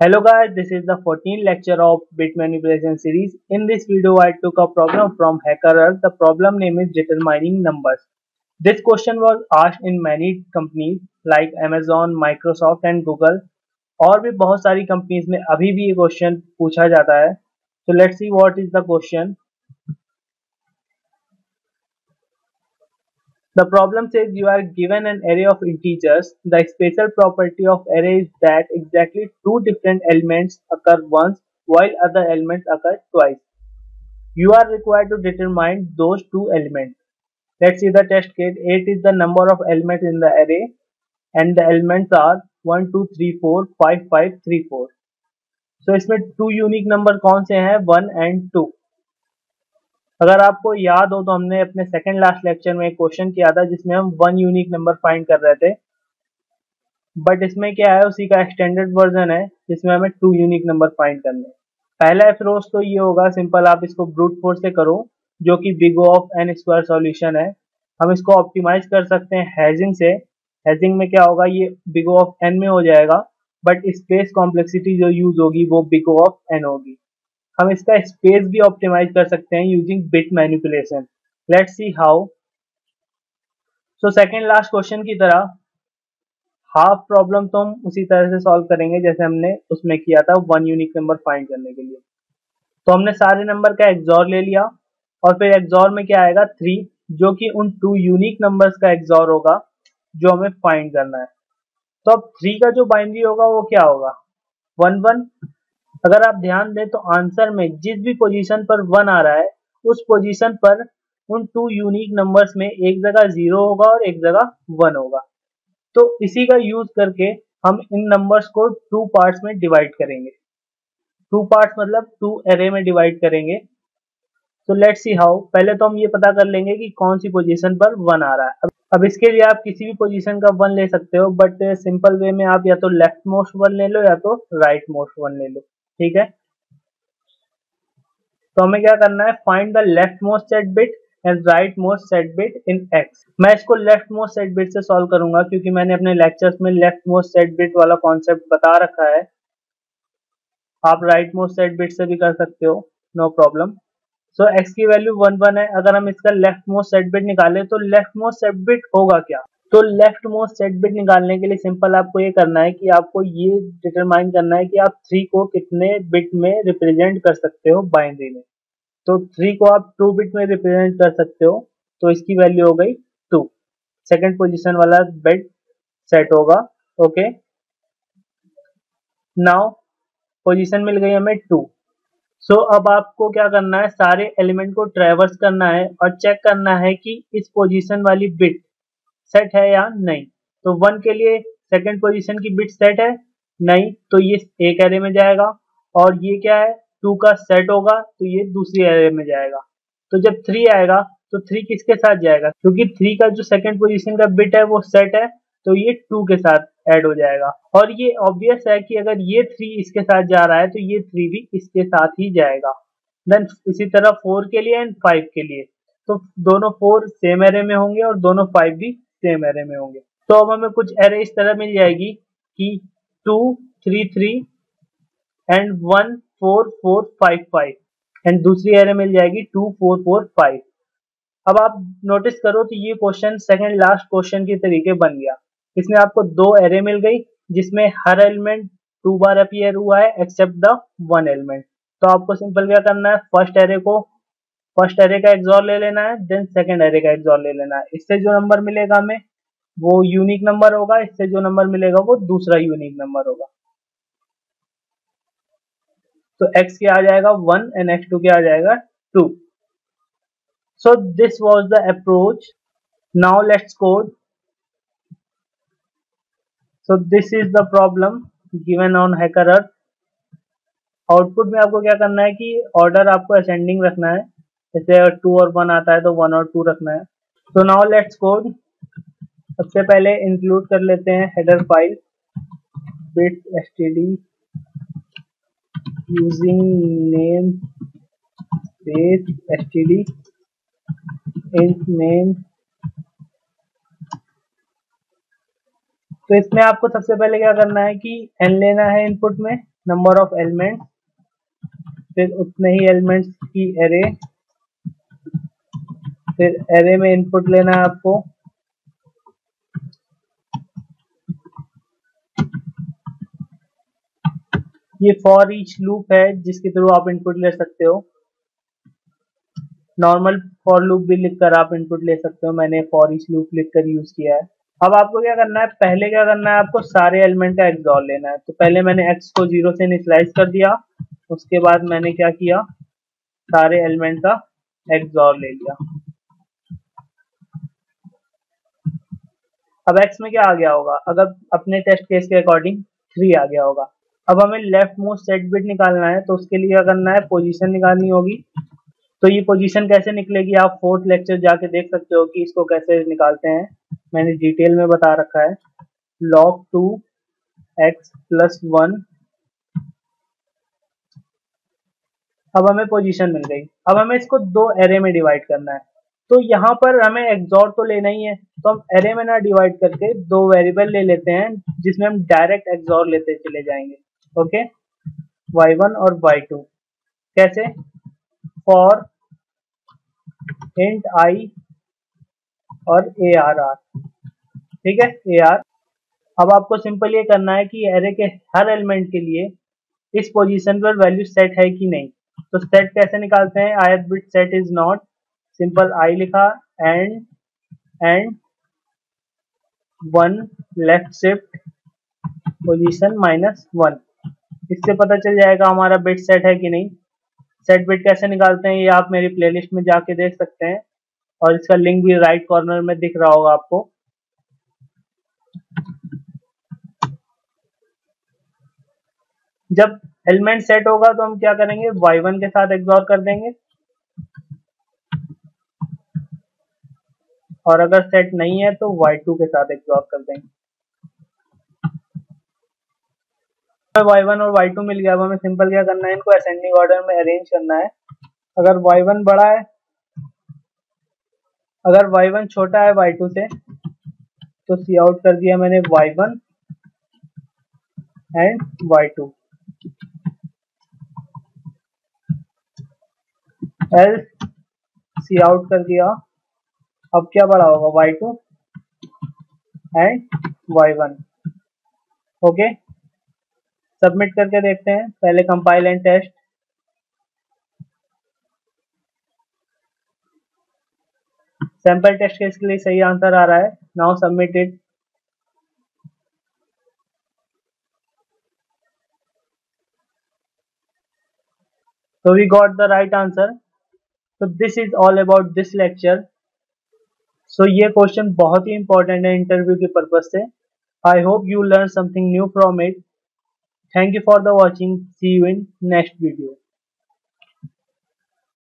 Hello guys, this is the 14th lecture of bit manipulation series. In this video, I took a problem from HackerEarth. The problem name is determining numbers. This question was asked in many companies like Amazon, Microsoft and Google. और भी बहुत सारी companies में अभी भी ये question पूछा जाता है So let's see what is the question. The problem says you are given an array of integers. The special property of array is that exactly two different elements occur once while other elements occur twice. You are required to determine those two elements. Let's see the test case. 8 is the number of elements in the array and the elements are 1, 2, 3, 4, 5, 5, 3, 4. So इसमें two unique number कौन से हैं 1 and 2. अगर आपको याद हो तो हमने अपने सेकंड लास्ट लेक्चर में एक क्वेश्चन किया था, जिसमें हम वन यूनिक नंबर फाइंड कर रहे थे। बट इसमें क्या है, उसी का एक्सटेंडेड वर्जन है, जिसमें हमें टू यूनिक नंबर फाइंड करने पहला अप्रोच तो ये होगा सिंपल आप इसको ब्रूट फोर्स से करो, जो कि big of N square solution है। हम इसको ऑप्टिमाइज कर सकते हैं हैजिंग से। हैजिंग में क्या होगा, ये बिग ऑफ़ एन में हो जाएगा बट स्पेस कॉम्प्लेक्सिटी जो यूज़ होगी वो बिग ऑफ़ एन होगी। हम इसका स्पेस भी ऑप्टिमाइज कर सकते हैं using bit manipulation let's see how so second last question की तरह हाफ़ प्रॉब्लम तो हम उसी तरह से सॉल्व करेंगे जैसे हमने उसमें किया था वन यूनिक नंबर फाइंड करने के लिए. तो हमने सारे नंबर का एग्जॉर ले लिया और फिर एग्जॉर में क्या आएगा? थ्री जो कि उन टू यूनिक नंबर्स का एग्जॉर होगा जो हमें फाइंड करना है. तो अब थ्री का जो बाइनरी होगा वो क्या होगा? वन वन अगर आप ध्यान दें तो आंसर में जिस भी पोजीशन पर वन आ रहा है उस पोजीशन पर उन टू यूनिक नंबर्स में एक जगह ज़ीरो होगा और एक जगह वन होगा। तो इसी का यूज़ करके हम इन नंबर्स को टू पार्ट्स में डिवाइड करेंगे। टू पार्ट्स मतलब टू एरे में डिवाइड करेंगे। तो लेट्स सी हाउ पहले तो हम ये पता कर लेंगे कि कौन सी पोजीशन पर वन आ रहा है। अब, अब इसके लिए आप किसी भी पोजीशन का वन ले सकते हो बट सिंपल वे में आप या तो लेफ़्ट मोस्ट वन ले लो या तो राइट मोस्ट वन ले लो। ठीक है? तो हमें क्या करना है? Find the leftmost set bit and rightmost set bit in X मैं इसको लेफ़्ट मोस्ट सेट बिट से सॉल्व करूँगा क्योंकि मैंने अपने लेक्चर्स में लेफ़्ट मोस्ट सेट बिट वाला कॉन्सेप्ट बता रखा है। आप राइट मोस्ट सेट बिट से भी कर सकते हो नो प्रॉब्लम सो एक्स की वैल्यू वन वन है। अगर हम इसका लेफ़्ट मोस्ट सेट बिट निकाले तो लेफ़्ट मोस्ट सेट बिट होगा क्या? तो लेफ़्ट मोस्ट सेट बिट निकालने के लिए सिंपल आपको ये करना है कि आपको ये डिटरमाइन करना है कि आप थ्री को कितने बिट में रिप्रेजेंट कर सकते हो बाइनरी में। तो थ्री को आप टू बिट में रिप्रेजेंट कर सकते हो तो इसकी वैल्यू हो गई टू सेकेंड पोजिशन वाला बिट सेट होगा ओके नाउ पोजिशन मिल गई हमें टू सो so, अब आपको क्या करना है सारे एलिमेंट को ट्रेवर्स करना है और चेक करना है कि इस पोजीशन वाली बिट सेट है या नहीं? तो वन के लिए सेकंड पोजीशन की बिट सेट है, नहीं तो ये एक एरे में जाएगा और ये क्या है? टू का सेट होगा तो ये दूसरी एरे में जाएगा। तो जब थ्री आएगा तो थ्री किसके साथ जाएगा? क्योंकि थ्री का जो सेकंड पोजीशन का बिट है, वो सेट है तो ये टू के साथ ऐड हो जाएगा। और ये ऑब्वियस है कि अगर ये थ्री इसके साथ जा रहा है तो ये थ्री भी इसके साथ ही जाएगा। देन इसी तरह फोर के लिए एंड फाइव के लिए। तो दोनों फोर सेम एरे में होंगे और दोनों फाइव भी सेम एरे में होंगे। तो अब हमें कुछ एरे इस तरह मिल जाएगी कि two three three and one four four five five and दूसरी एरे मिल जाएगी टू फोर फोर फाइव अब आप नोटिस करो तो ये क्वेश्चन सेकंड लास्ट क्वेश्चन के तरीके बन गया। इसमें आपको दो एरे मिल गई, जिसमें हर एलिमेंट टू बार अपियर हुआ है एक्सेप्ट द वन एलिमेंट तो आपको सिंपल क्या करना है? फ़र्स्ट एरे को फ़र्स्ट एरे का एग्जॉर ले लेना है देन सेकेंड एरे का एग्जॉर ले लेना है। इससे जो नंबर मिलेगा हमें, वो यूनिक नंबर होगा, इससे जो नंबर मिलेगा, वो दूसरा यूनिक नंबर होगा। तो x क्या आ जाएगा? वन एंड एक्स टू क्या आ जाएगा? Two so this was the approach now let's code so this is the problem given on HackerEarth output में आपको क्या करना है कि ऑर्डर आपको असेंडिंग रखना है। जैसे टू और वन आता है तो वन और टू रखना है। तो नाउ लेट्स कोड सबसे पहले इंक्लूड कर लेते हैं header file bit std using namespace std int name तो इसमें आपको सबसे पहले क्या करना है कि एन लेना है इनपुट में नंबर ऑफ़ एलिमेंट्स फिर उतने ही एलिमेंट्स की एरे फिर एरे में इनपुट लेना है आपको। ये फॉर ईच लूप है, जिसके थ्रू आप इनपुट ले सकते हो। नॉर्मल फॉर लूप भी लिखकर आप इनपुट ले सकते हो। मैंने फॉर ईच लूप लिखकर यूज़ किया है। अब आपको क्या करना है? पहले क्या करना है? आपको सारे एलिमेंट का एक्सॉर लेना है। तो पहले मैंने एक्स को ज़ीरो से इनिशलाइज कर दिया। उसके बाद मैंने क्या किया? सारे एलिमेंट का एक्सॉर ले लिया। अब एक्स में क्या आ गया होगा? अगर अपने टेस्ट केस के अकॉर्डिंग थ्री आ गया होगा। अब हमें लेफ़्ट मोस्ट सेट बिट निकालना है तो उसके लिए करना है? पोजीशन निकालनी होगी। तो ये पोजीशन कैसे निकलेगी? आप फोर्थ लेक्चर जाके देख सकते हो कि इसको कैसे निकालते हैं। मैंने डिटेल में बता रखा है। Log two X plus one अब हमें पोजीशन मिल गई। अब हमें इसको दो एरे में डिवाइड करना है। तो यहाँ पर हमें एग्जॉर तो लेना ही है। तो हम एरे में ना डिवाइड करके दो वेरिएबल ले लेते हैं, जिसमें हम डायरेक्ट एग्जॉर लेते चले जाएँगे। ओके y1 और y2 कैसे? फॉर इंट आई और ए आर आर ठीक है? ए आर अब आपको सिंपल ये करना है कि एरे के हर एलिमेंट के लिए इस पोजीशन पर वैल्यू सेट है कि नहीं। तो सेट कैसे निकालते हैं? आयत bit set is not simple I लिखा and and one left shift position minus one इससे पता चल जाएगा हमारा बिट सेट है कि नहीं। सेट बिट कैसे निकालते हैं, ये आप मेरी प्लेलिस्ट में जाके देख सकते हैं। और इसका लिंक भी राइट कॉर्नर में दिख रहा होगा आपको। जब एलिमेंट सेट होगा तो हम क्या करेंगे? Y1 के साथ एग्जॉर कर देंगे। और अगर सेट नहीं है तो y2 के साथ एग्जॉर कर देंगे। y1 और y2 मिल गया, अब हमें सिंपल क्या करना है? इनको असेंडिंग ऑर्डर में अरेंज करना है। अगर y1 बड़ा है, अगर y1 छोटा है y2 से तो सी आउट कर दिया मैंने y1 and y2 L C out कर दिया। अब क्या बड़ा होगा? Y2 and Y one okay submit करके देखते हैं। पहले compile and test sample test case के लिए सही आंसर आ रहा है। Now submitted so we got the right answer. So this is all about this lecture. So, ये क्वेश्चन बहुत ही इंपॉर्टेंट है इंटरव्यू के पर्पज से. I hope you learn something new from it thank you for the watching see you in next video.